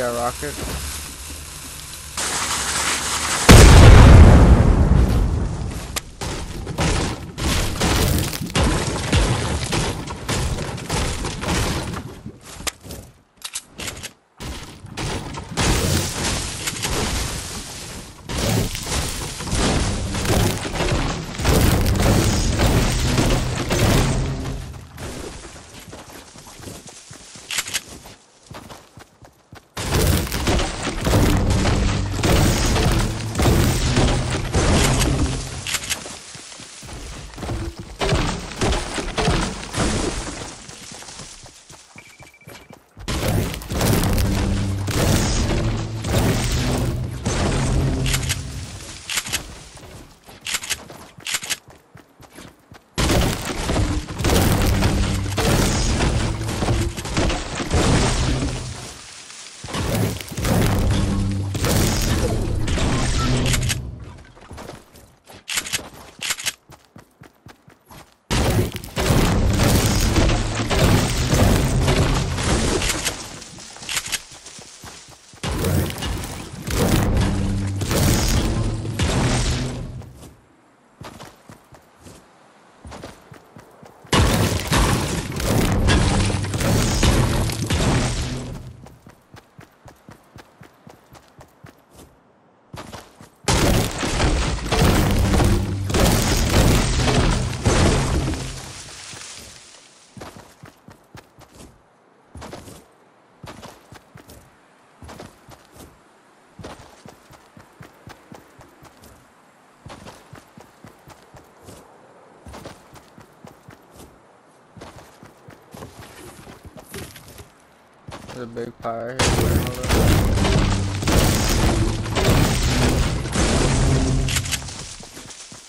got rocket. A big here.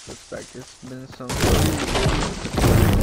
Looks like it's been some.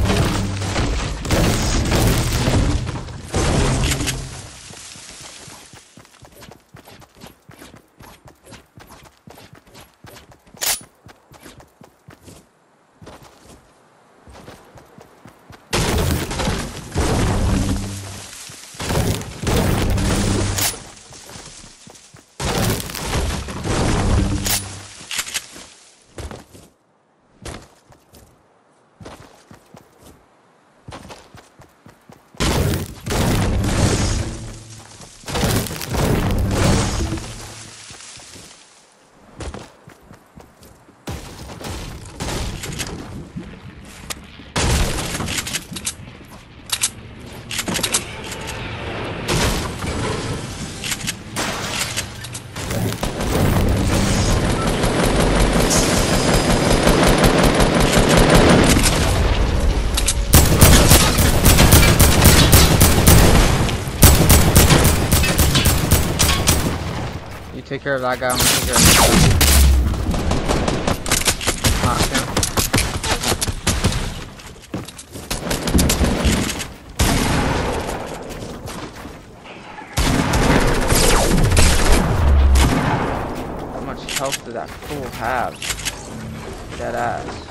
Take care of that guy. I'm gonna take care of. Him. How much health did that fool have? Dead ass.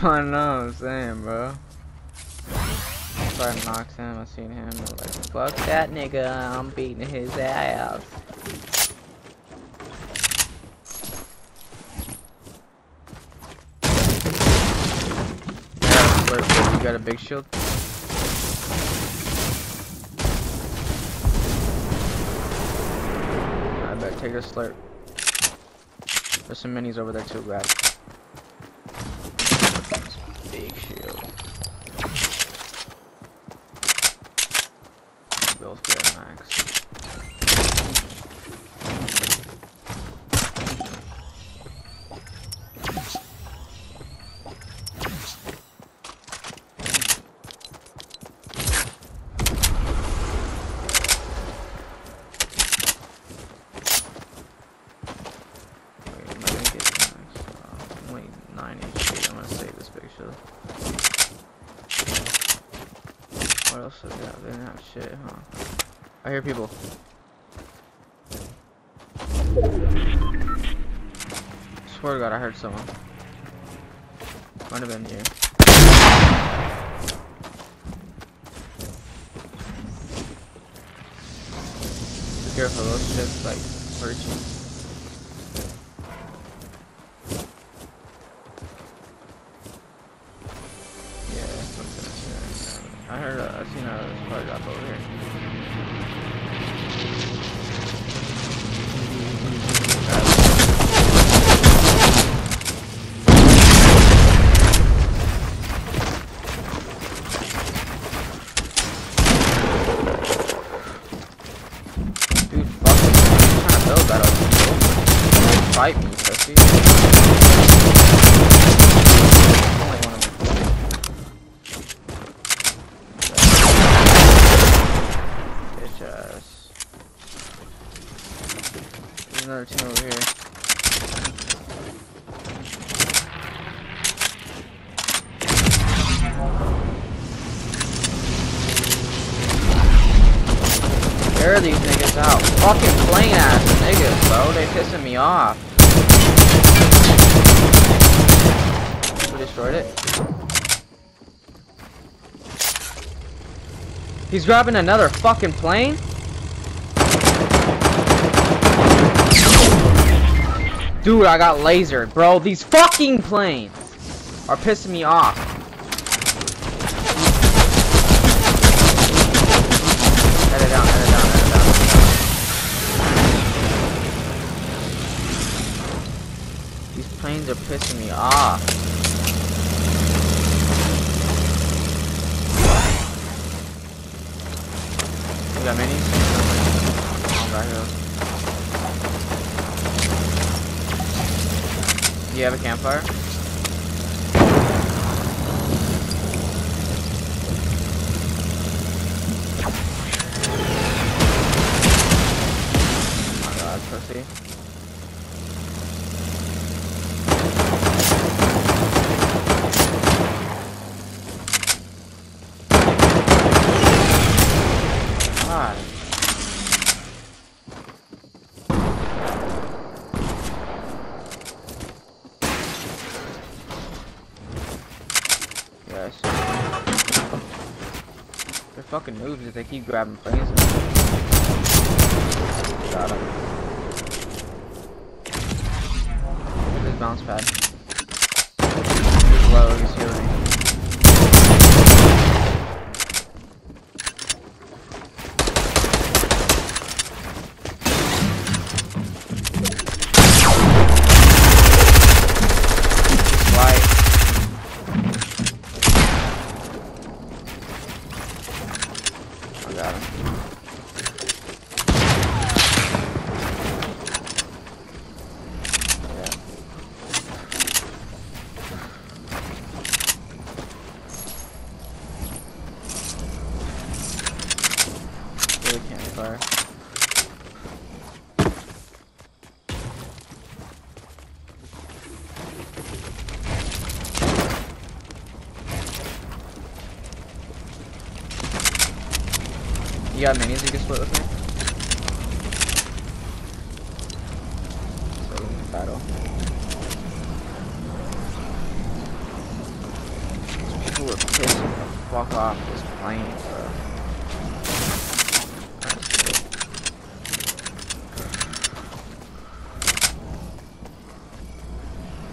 I know what I'm saying, bro. If I knocked him, I seen him, I'm like, fuck that nigga, I'm beating his ass. Yeah, you got a big shield? I better take a slurp. There's some minis over there too, grab. want to save this picture. What else? They didn't have shit, huh? I hear people. Swear to God, I heard someone. Might have been you. Be careful, those ships like hurt you. Fight me, pussy. Bitch ass. There's another team over here. Where are these niggas out? Fucking plain ass niggas, bro. They pissing me off. We destroyed it. He's grabbing another fucking plane? Dude, I got lasered, bro. These fucking planes are pissing me off. Are pissing me off. You got minis? Do you have a campfire? Oh my god, pussy. God. Yes. They're fucking noobs if they keep grabbing planes. Got him. Look at this bounce pad. He's low, he's healing. He's white. I got him. Yeah. Really can't fire. You got minis you can split with me? So battle. People are pissing the fuck off this plane, bro.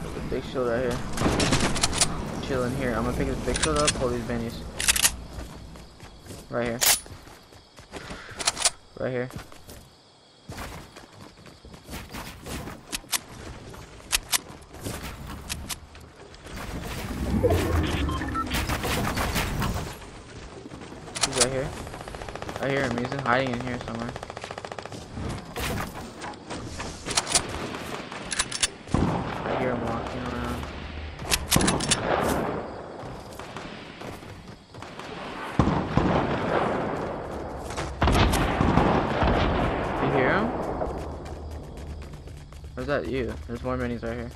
There's a big shield right here. Chilling here. I'm gonna pick this big shield up, pull these bennies. Right here. Right here. He's right here. I hear him. He's in hiding in here somewhere. I hear him walking around. You hear him? Or is that you? There's more minis right here.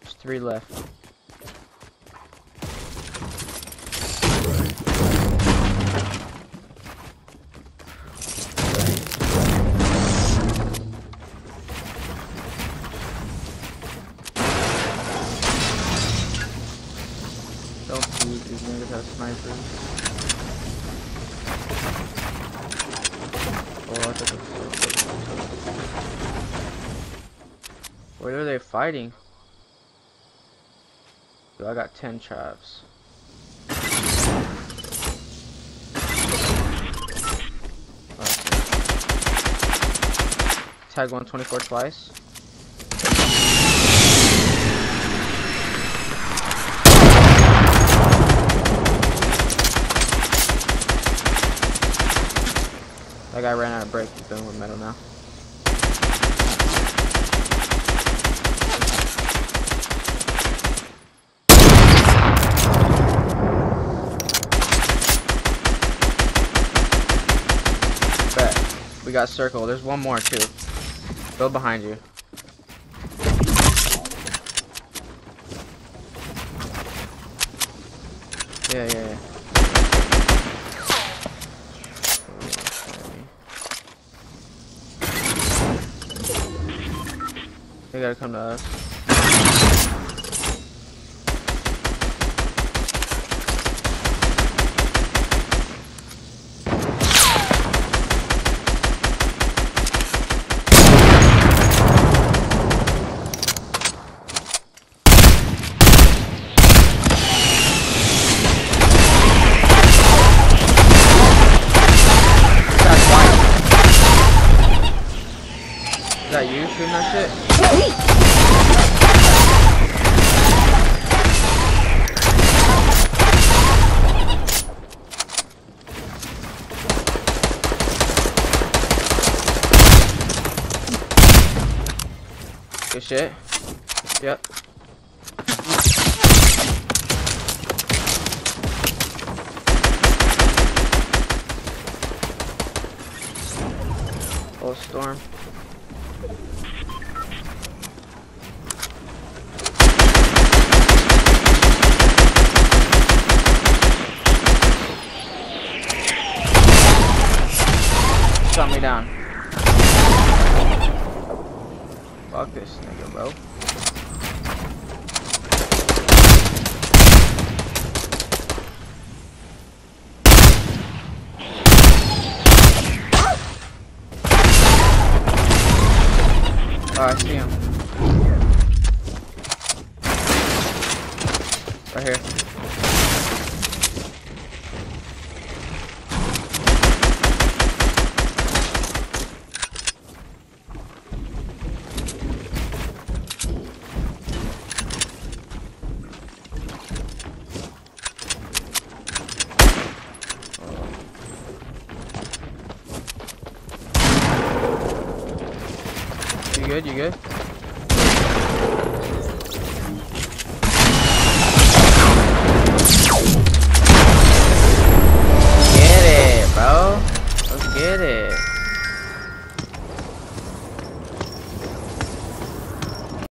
There's three left. Fighting? Dude, I got 10 traps. Tag 124 twice. That guy ran out of brick. He's done with metal now. Bet. We got circle. There's one more too. Go behind you. Yeah, yeah, yeah. They gotta come to us. That you shooting that shit? Good shit. Yep. Oh, storm. Shut me down. Fuck this nigga, bro. Oh, I see him. Good? You good?